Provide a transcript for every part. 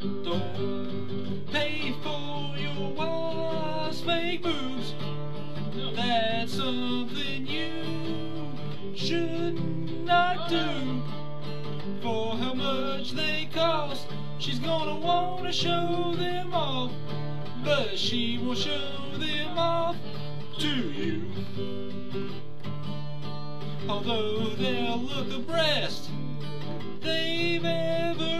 Don't pay for your wife's fake boobs. That's something you should not do. For how much they cost, she's gonna wanna show them off. But she will show them off to you. Although they'll look abreast, they've ever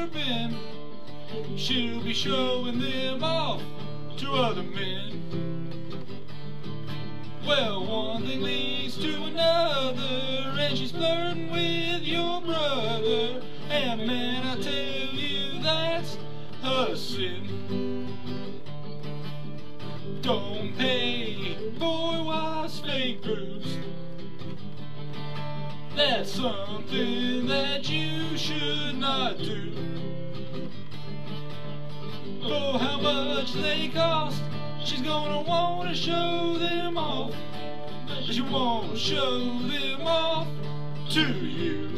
she'll be showing them off to other men. Well, one thing leads to another, and she's flirting with your brother. And man, I tell you, that's a sin. Don't pay for wives' fake groups. That's something that you should not do. For how much they cost, she's gonna wanna show them off. She won't show them off to you.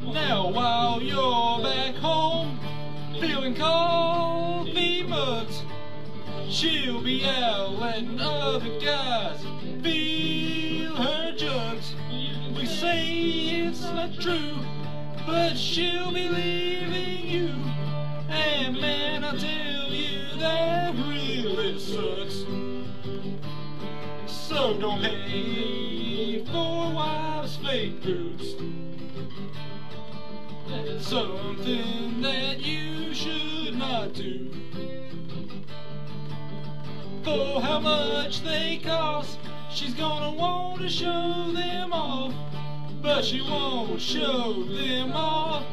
Now while you're back home, feeling coffee mugs, she'll be out letting other guys feel her jugs. We say it's not true, but she'll be leaving that really sucks. So don't pay for wives' fake groups. That's something that you should not do. For how much they cost, she's gonna want to show them off. But she won't show them off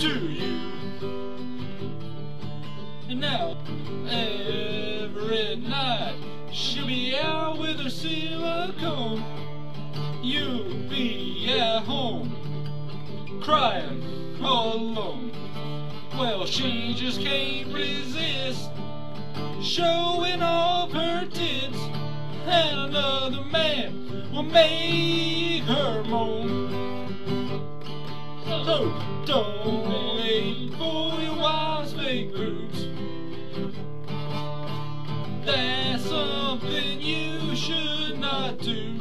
to you. And now, every night, she'll be out with her silicone. You'll be at home, crying all alone. Well, she just can't resist showing off her tits, and another man will make her moan. So don't wait for your wife's fake boobs. Something you should not do.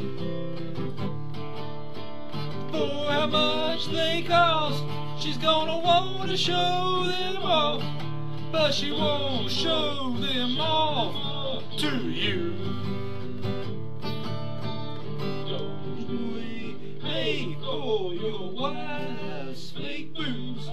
For how much they cost, she's gonna want to show them off. But she won't show them off to you. Don't wait for your wife's fake boobs.